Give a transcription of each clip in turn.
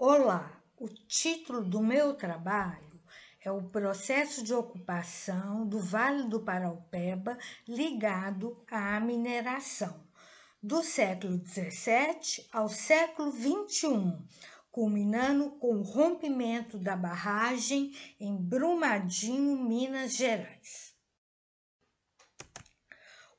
Olá, o título do meu trabalho é o processo de ocupação do Vale do Paraupeba ligado à mineração, do século XVII ao século XXI, culminando com o rompimento da barragem em Brumadinho, Minas Gerais.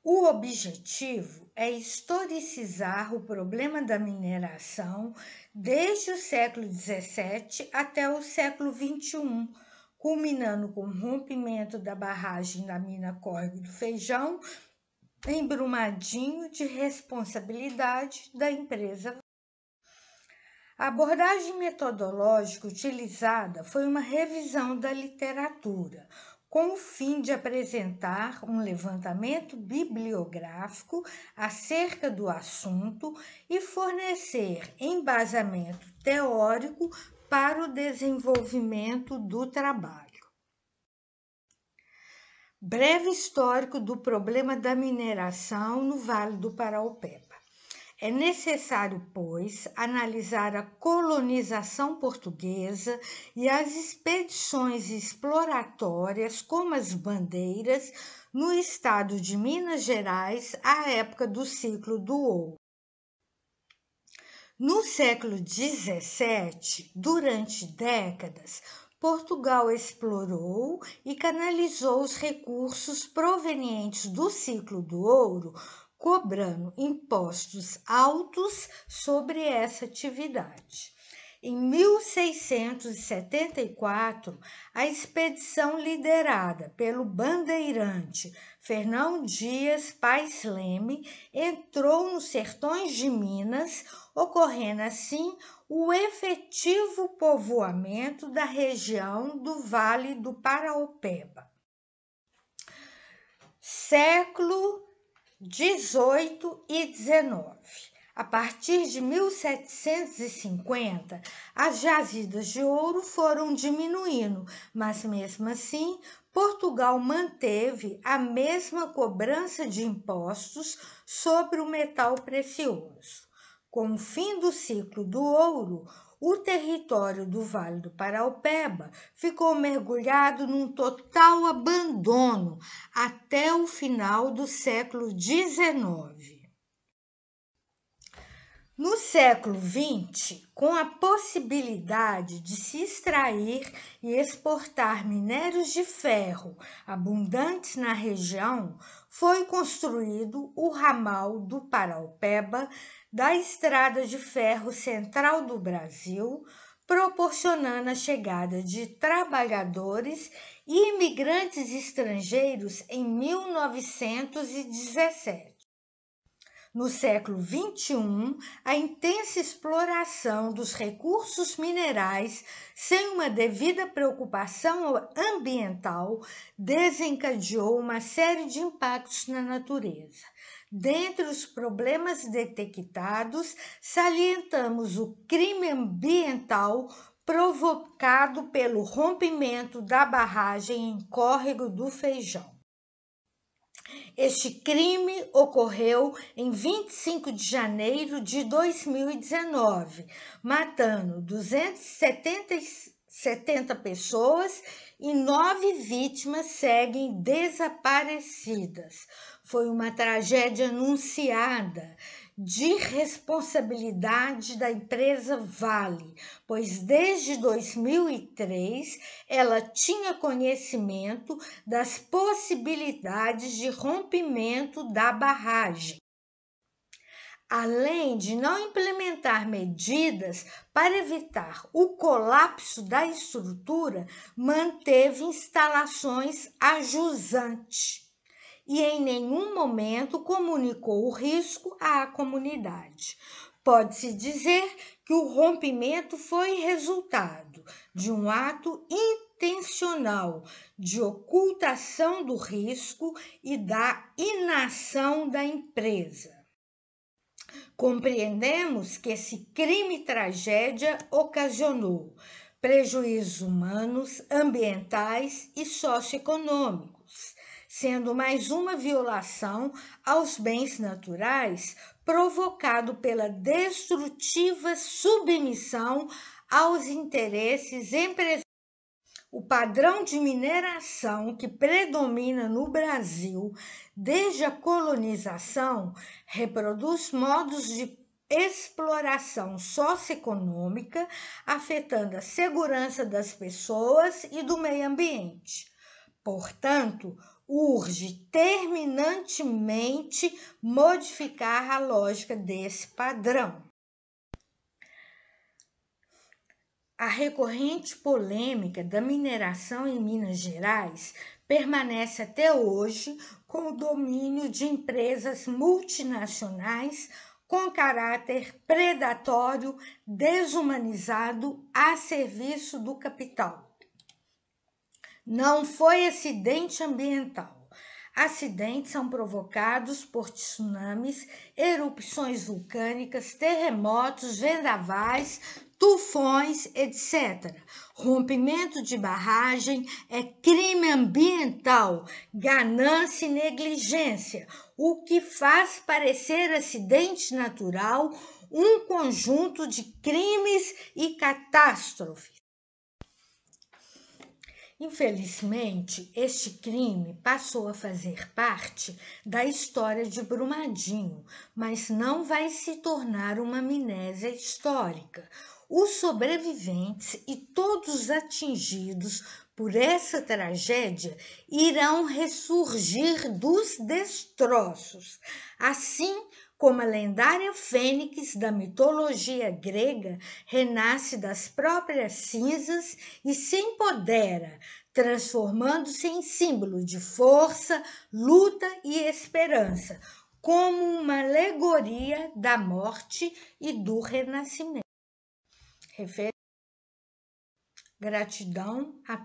O objetivo é historicizar o problema da mineração desde o século XVII até o século XXI, culminando com o rompimento da barragem da mina Córrego do Feijão em Brumadinho de responsabilidade da empresa. A abordagem metodológica utilizada foi uma revisão da literatura, com o fim de apresentar um levantamento bibliográfico acerca do assunto e fornecer embasamento teórico para o desenvolvimento do trabalho. Breve histórico do problema da mineração no Vale do Paraupeba. É necessário, pois, analisar a colonização portuguesa e as expedições exploratórias, como as bandeiras, no estado de Minas Gerais à época do ciclo do ouro. No século XVII, durante décadas, Portugal explorou e canalizou os recursos provenientes do ciclo do ouro cobrando impostos altos sobre essa atividade. Em 1674, a expedição liderada pelo bandeirante Fernão Dias Paes Leme entrou nos sertões de Minas, ocorrendo assim o efetivo povoamento da região do Vale do Paraopeba. Século 18 e 19. A partir de 1750, as jazidas de ouro foram diminuindo, mas mesmo assim, Portugal manteve a mesma cobrança de impostos sobre o metal precioso. Com o fim do ciclo do ouro, o território do Vale do Paraupeba ficou mergulhado num total abandono até o final do século XIX. No século XX, com a possibilidade de se extrair e exportar minérios de ferro abundantes na região, foi construído o ramal do Paraupeba da Estrada de Ferro Central do Brasil, proporcionando a chegada de trabalhadores e imigrantes estrangeiros em 1917. No século XXI, a intensa exploração dos recursos minerais sem uma devida preocupação ambiental desencadeou uma série de impactos na natureza. Dentre os problemas detectados, salientamos o crime ambiental provocado pelo rompimento da barragem em Córrego do Feijão. Este crime ocorreu em 25 de janeiro de 2019, matando 270 pessoas e nove vítimas seguem desaparecidas. Foi uma tragédia anunciada de responsabilidade da empresa Vale, pois desde 2003 ela tinha conhecimento das possibilidades de rompimento da barragem. Além de não implementar medidas para evitar o colapso da estrutura, manteve instalações ajusantes e em nenhum momento comunicou o risco à comunidade. Pode-se dizer que o rompimento foi resultado de um ato intencional de ocultação do risco e da inação da empresa. Compreendemos que esse crime-tragédia ocasionou prejuízos humanos, ambientais e socioeconômicos sendo mais uma violação aos bens naturais provocado pela destrutiva submissão aos interesses empresariais. O padrão de mineração que predomina no Brasil desde a colonização reproduz modos de exploração socioeconômica afetando a segurança das pessoas e do meio ambiente. Portanto, urge terminantemente modificar a lógica desse padrão. A recorrente polêmica da mineração em Minas Gerais permanece até hoje com o domínio de empresas multinacionais com caráter predatório, desumanizado a serviço do capital. Não foi acidente ambiental Acidentes são provocados por tsunamis, erupções vulcânicas, terremotos, vendavais, tufões, etc. Rompimento de barragem é crime ambiental, ganância e negligência, o que faz parecer acidente natural um conjunto de crimes e catástrofes. Infelizmente, este crime passou a fazer parte da história de Brumadinho, mas não vai se tornar uma amnésia histórica. Os sobreviventes e todos atingidos por essa tragédia irão ressurgir dos destroços, assim como a lendária fênix da mitologia grega, renasce das próprias cinzas e se empodera, transformando-se em símbolo de força, luta e esperança, como uma alegoria da morte e do renascimento. Gratidão a